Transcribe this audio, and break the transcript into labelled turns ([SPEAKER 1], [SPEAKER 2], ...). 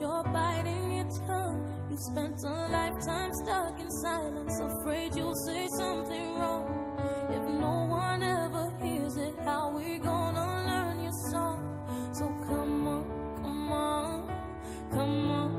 [SPEAKER 1] you're biting your tongue. You spent a lifetime stuck in silence, afraid you'll say something wrong. If no one ever hears it, how we gonna learn your song? So come on, come on, come on.